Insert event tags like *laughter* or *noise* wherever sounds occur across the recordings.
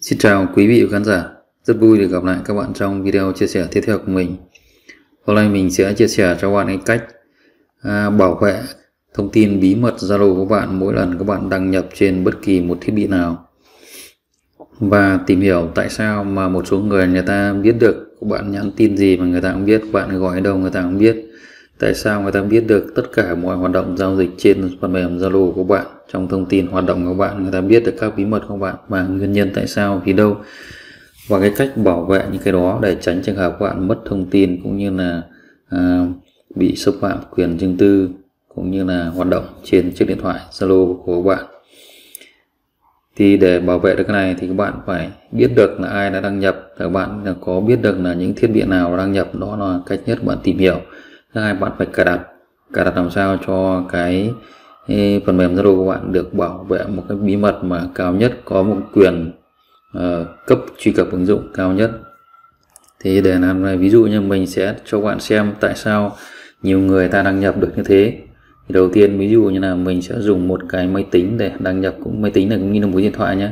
Xin chào quý vị và khán giả, rất vui được gặp lại các bạn trong video chia sẻ tiếp theo của mình. Hôm nay mình sẽ chia sẻ cho các bạn cái cách à, bảo vệ thông tin bí mật Zalo của bạn mỗi lần các bạn đăng nhập trên bất kỳ một thiết bị nào. Và tìm hiểu tại sao mà một số người người ta biết được các bạn nhắn tin gì mà người ta cũng biết, bạn gọi đâu người ta cũng biết. Tại sao người ta biết được tất cả mọi hoạt động giao dịch trên phần mềm Zalo của bạn trong thông tin hoạt động của bạn người ta biết được các bí mật của bạn và nguyên nhân tại sao vì đâu và cái cách bảo vệ những cái đó để tránh trường hợp bạn mất thông tin cũng như là à, bị xâm phạm quyền riêng tư cũng như là hoạt động trên chiếc điện thoại Zalo của bạn. Thì để bảo vệ được cái này thì các bạn phải biết được là ai đã đăng nhập các bạn có biết được là những thiết bị nào đăng nhập đó là cách nhất bạn tìm hiểu. Thứ hai bạn phải cài đặt cài đặt làm sao cho cái phần mềm Zalo của bạn được bảo vệ một cái bí mật mà cao nhất có một quyền uh, cấp truy cập ứng dụng cao nhất. Thì để làm này ví dụ như mình sẽ cho bạn xem tại sao nhiều người ta đăng nhập được như thế thì đầu tiên ví dụ như là mình sẽ dùng một cái máy tính để đăng nhập cũng máy tính là cũng như là một điện thoại nhé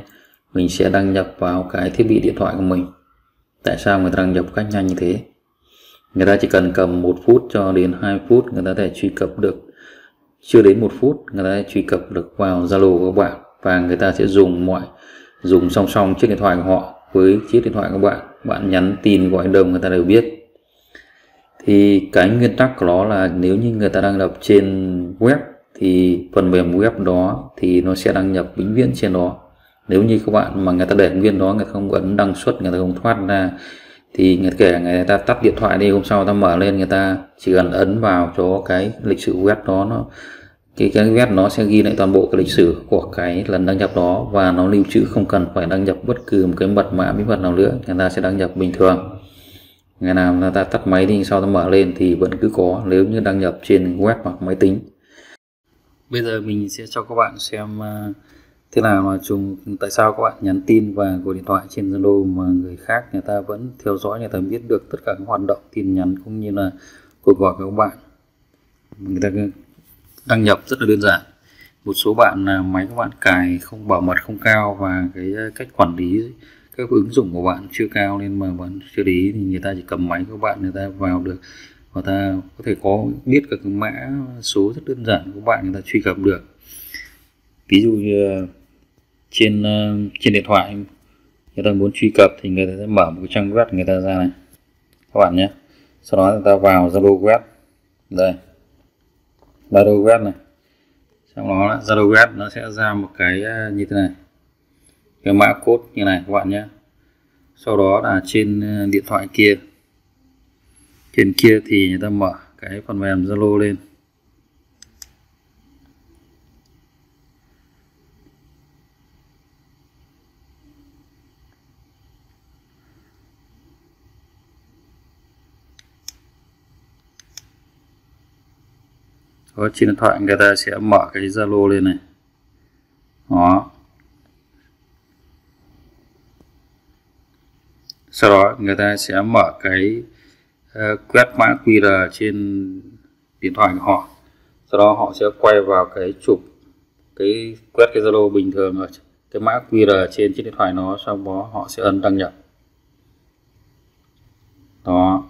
mình sẽ đăng nhập vào cái thiết bị điện thoại của mình. Tại sao người ta đăng nhập cách nhanh như thế? Người ta chỉ cần cầm một phút cho đến 2 phút, người ta có thể truy cập được. Chưa đến một phút, người ta truy cập được vào Zalo của bạn và người ta sẽ dùng mọi dùng song song chiếc điện thoại của họ với chiếc điện thoại của bạn. Bạn nhắn tin gọi đồng người ta đều biết thì cái nguyên tắc của nó là nếu như người ta đăng nhập trên web, thì phần mềm web đó thì nó sẽ đăng nhập vĩnh viễn trên đó. Nếu như các bạn mà người ta để nguyên đó, người ta không ấn đăng xuất, người ta không thoát ra, thì người kể người ta tắt điện thoại đi, hôm sau ta mở lên, người ta chỉ cần ấn vào cho cái lịch sử web đó, nó, cái cái web nó sẽ ghi lại toàn bộ cái lịch sử của cái lần đăng nhập đó, và nó lưu trữ không cần phải đăng nhập bất cứ một cái mật mã bí mật nào nữa, người ta sẽ đăng nhập bình thường ngày nào người ta tắt máy đi, sau ta mở lên thì vẫn cứ có, nếu như đăng nhập trên web hoặc máy tính. Bây giờ mình sẽ cho các bạn xem à, thế nào là chúng tại sao các bạn nhắn tin và gọi điện thoại trên Zalo mà người khác, người ta vẫn theo dõi, người ta biết được tất cả các hoạt động tin nhắn cũng như là cuộc gọi của các bạn. Người ta đăng nhập rất là đơn giản. Một số bạn là máy các bạn cài không, bảo mật không cao và cái à, cách quản lý các ứng dụng của bạn chưa cao nên mà bạn chưa để ý thì người ta chỉ cầm máy của bạn, người ta vào được. Và ta có thể có, biết các mã, số rất đơn giản của bạn người ta truy cập được. Ví dụ như ờ, trên ờ, trên điện thoại, người ta muốn truy cập thì người ta sẽ mở một cái trang web người ta ra này. Các bạn nhé. Sau đó người ta vào Zalo web. Đây. Zalo web này. Sau đó Zalo web nó sẽ ra một cái ờ, như thế này cái mã code như này các bạn nhé. Sau đó là trên ờ, điện thoại kia. Trên kia thì người ta mở cái phần mềm Zalo lên. Đó, trên điện thoại người ta sẽ mở cái Zalo lên này đó sau đó người ta sẽ mở cái uh, quét mã QR trên điện thoại của họ. Sau đó họ sẽ quay vào cái chụp cái quét cái Zalo bình thường rồi cái mã QR trên chiếc điện thoại nó sau đó họ sẽ ấn đăng nhập. Đó.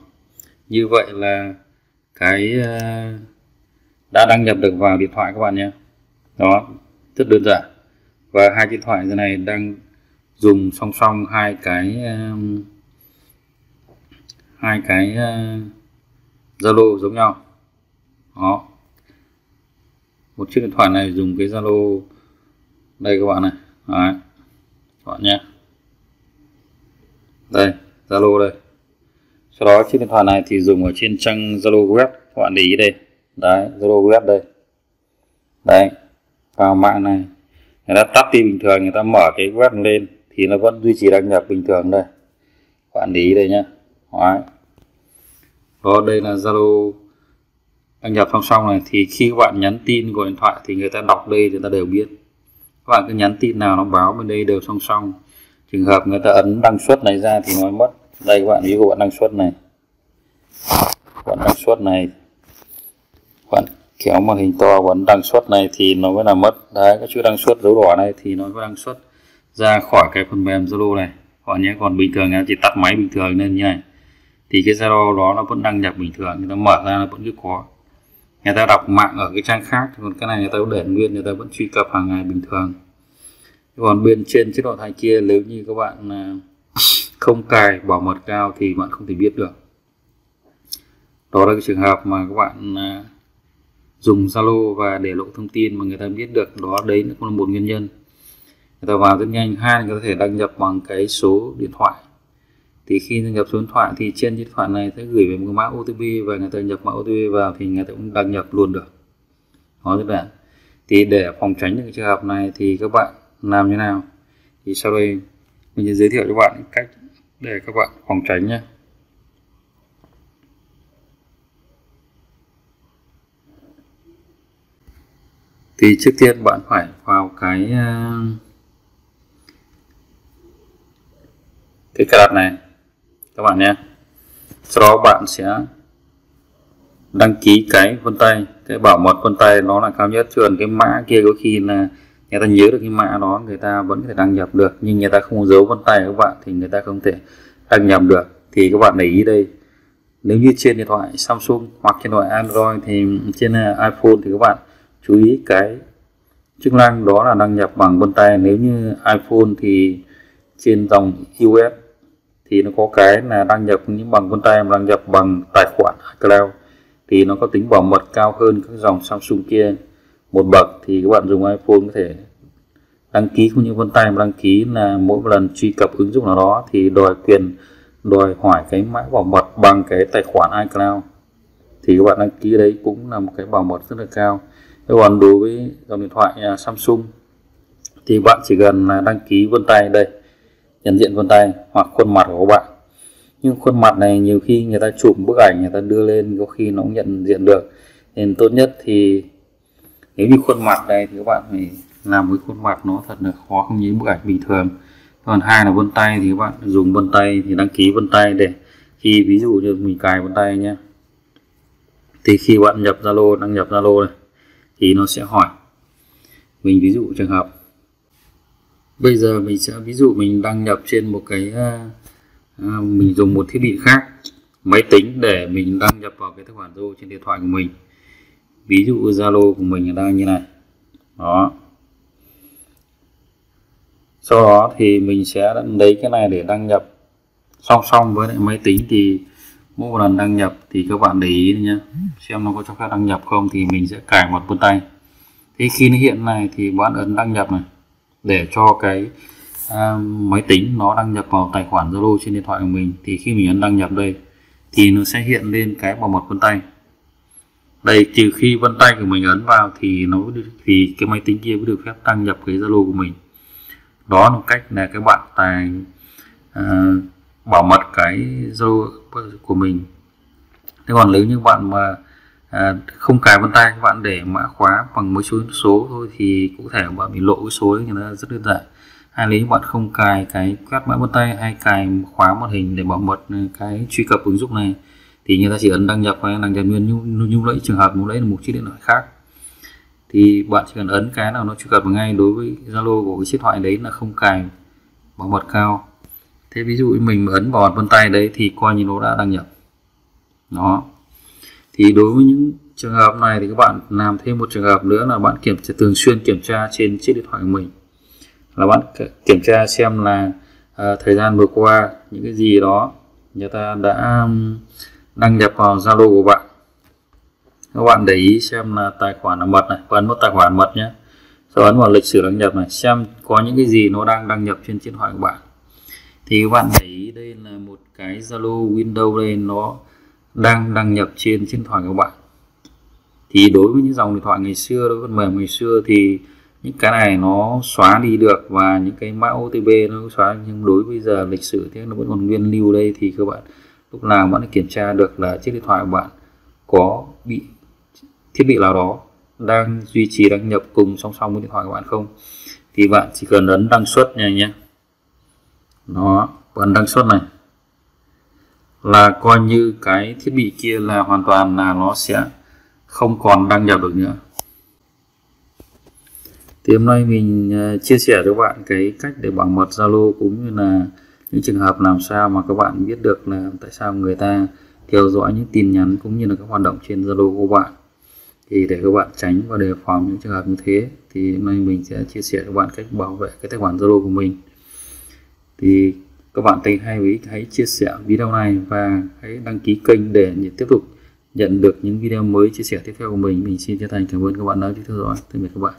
Như vậy là cái uh, đã đăng nhập được vào điện thoại các bạn nhé. Đó. Rất đơn giản. Và hai điện thoại này đang dùng song song hai cái uh, hai cái ờ, Zalo uh, giống nhau. Đó. Một chiếc điện thoại này dùng cái Zalo đây các bạn này. Đấy. các bạn nhé. Đây Zalo đây. Sau đó chiếc điện thoại này thì dùng ở trên trang Zalo web. Các bạn để ý đây. Đấy Zalo web đây. Đấy. Vào mạng này. Người ta tắt đi bình thường người ta mở cái web lên thì nó vẫn duy trì đăng nhập bình thường đây. Bạn để ý đây nhé đấy. đó đây là Zalo đăng nhập song song này. Thì khi các bạn nhắn tin gọi điện thoại thì người ta đọc đây người ta đều biết. Các bạn cứ nhắn tin nào nó báo bên đây đều song song. Trường hợp người ta ấn đăng xuất này ra thì nó mất. Đây các bạn ví dụ bạn đăng xuất này. Bạn đăng xuất này. Bạn kéo màn hình to, bạn đăng xuất này thì nó mới là mất. Đấy, cái chữ đăng xuất dấu đỏ này thì nó mới đăng xuất ra khỏi cái phần mềm Zalo này. Còn nhé, còn bình thường chỉ tắt máy bình thường nên như này thì cái Zalo đó nó vẫn đăng nhập bình thường, người ta mở ra nó vẫn cứ có. Người ta đọc mạng ở cái trang khác, còn cái này người ta để nguyên, người ta vẫn truy cập hàng ngày bình thường. Còn bên trên chế độ thai kia, nếu như các bạn à, *laughs* không cài bảo mật cao thì bạn không thể biết được. Đó là cái trường hợp mà các bạn à, dùng Zalo và để lộ thông tin mà người ta biết được, đó đấy cũng là một nguyên nhân. Người ta vào rất nhanh, hai người có thể đăng nhập bằng cái số điện thoại thì khi nhập số điện thoại thì trên điện thoại này sẽ gửi về một mã OTP và người ta nhập mã OTP vào thì người ta cũng đăng nhập luôn được. Đó các bạn thì để phòng tránh những trường hợp này thì các bạn làm như nào? Thì sau đây mình sẽ giới thiệu cho bạn cách để các bạn phòng tránh nhé. Thì trước tiên bạn phải vào cái ờ, cái cài đặt này các bạn nhé. Sau đó bạn sẽ đăng ký cái vân tay. Cái bảo mật vân tay nó là cao nhất. Chứ còn cái mã kia có khi là người ta nhớ được cái mã đó, người ta vẫn có thể đăng nhập được. Nhưng người ta không giấu vân tay các bạn thì người ta không thể đăng nhập được. Thì các bạn để ý đây. Nếu như trên điện thoại Samsung hoặc trên điện thoại Android thì trên à, iPhone thì các bạn chú ý cái chức năng đó là đăng nhập bằng vân tay. Nếu như iPhone thì trên dòng iOS thì nó có cái là đăng nhập những bằng vân tay đăng nhập bằng tài khoản iCloud. Thì nó có tính bảo mật cao hơn các dòng Samsung kia. Một bậc thì các bạn dùng iPhone có thể đăng ký cũng như vân tay đăng ký là mỗi lần truy cập ứng dụng nào đó thì đòi quyền đòi hỏi cái mã bảo mật bằng cái tài khoản iCloud. Thì các bạn đăng ký đấy cũng là một cái bảo mật rất là cao. Còn đối với dòng điện thoại à, Samsung thì bạn chỉ cần là đăng ký vân tay đây nhận diện vân tay hoặc khuôn mặt của các bạn. Nhưng khuôn mặt này nhiều khi người ta chụp bức ảnh, người ta đưa lên, có khi nó cũng nhận diện được. Nên tốt nhất thì nếu như khuôn mặt này thì các bạn phải làm với khuôn mặt nó thật là khó, không như bức ảnh bình thường. Còn hai là vân tay thì các bạn dùng vân tay thì đăng ký vân tay để khi ví dụ như mình cài vân tay nhé. Thì khi bạn nhập Zalo, đăng nhập Zalo này, thì nó sẽ hỏi mình ví dụ trường hợp bây giờ mình sẽ ví dụ mình đăng nhập trên một cái à, mình dùng một thiết bị khác máy tính để mình đăng nhập vào cái tài khoản Zalo trên điện thoại của mình. Ví dụ Zalo của mình đang như này. Đó. Sau đó thì mình sẽ lấy cái này để đăng nhập. Song song với lại máy tính thì mỗi một lần đăng nhập thì các bạn để ý nhé xem nó có cho phép đăng nhập không thì mình sẽ cài một vân tay. Thế khi nó hiện này thì bạn ấn đăng nhập này để cho cái uh, máy tính nó đăng nhập vào tài khoản Zalo trên điện thoại của mình thì khi mình ấn đăng nhập đây thì nó sẽ hiện lên cái bảo mật vân tay. Đây trừ khi vân tay của mình ấn vào thì nó thì cái máy tính kia mới được phép đăng nhập cái Zalo của mình. Đó là cách là các bạn tài uh, bảo mật cái Zalo của mình. Thế còn nếu như bạn mà à, không cài vân tay các bạn để mã khóa bằng mấy số số thôi thì cụ thể bạn bị lộ cái số ấy nó rất đơn giản. Hay nếu bạn không cài cái quét mã vân tay hay cài khóa màn hình để bảo mật cái truy cập ứng dụng này thì người ta chỉ ấn đăng nhập hay đăng nhập nguyên nhung nhung lấy trường hợp nhung lấy là một chiếc điện thoại khác. Thì bạn chỉ cần ấn cái nào nó truy cập ngay đối với Zalo của cái chiếc thoại đấy là không cài bảo mật cao. Thế ví dụ mình ấn vào vân tay đấy thì coi như nó đã đăng nhập. Nó thì đối với những trường hợp này thì các bạn làm thêm một trường hợp nữa là bạn kiểm tra thường xuyên kiểm tra trên chiếc điện thoại của mình. Là bạn kiểm tra xem là à, thời gian vừa qua những cái gì đó người ta đã đăng nhập vào Zalo của bạn. Các bạn để ý xem là tài khoản là mật này ấn một tài khoản mật nhé. Sau ấn vào lịch sử đăng nhập này xem có những cái gì nó đang đăng nhập trên điện thoại của bạn. Thì các bạn để ý đây là một cái Zalo Windows đây nó đang đăng nhập trên điện thoại của bạn. Thì đối với những dòng điện thoại ngày xưa, đối với phần mềm ngày xưa thì những cái này nó xóa đi được và những cái mã OTP nó xóa nhưng đối với giờ lịch sử thì nó vẫn còn nguyên lưu đây. Thì các bạn lúc nào bạn kiểm tra được là chiếc điện thoại của bạn có bị thiết bị nào đó đang duy trì, đăng nhập cùng song song với điện thoại của bạn không? Thì bạn chỉ cần ấn đăng xuất này nhé. Nó ấn đăng xuất này là coi như cái thiết bị kia là hoàn toàn là nó sẽ không còn đăng nhập được nữa. Thì hôm nay mình ờ, chia sẻ cho bạn cái cách để bảo mật Zalo cũng như là những trường hợp làm sao mà các bạn biết được là tại sao người ta theo dõi những tin nhắn cũng như là các hoạt động trên Zalo của bạn. Thì để các bạn tránh và đề phòng những trường hợp như thế, thì hôm nay mình sẽ chia sẻ cho bạn cách bảo vệ cái tài khoản Zalo của mình. Thì các bạn thấy hay với hãy chia sẻ video này và hãy đăng ký kênh để tiếp tục nhận được những video mới chia sẻ tiếp theo của mình. Mình xin chân thành cảm ơn các bạn đã theo dõi. Tạm biệt các bạn.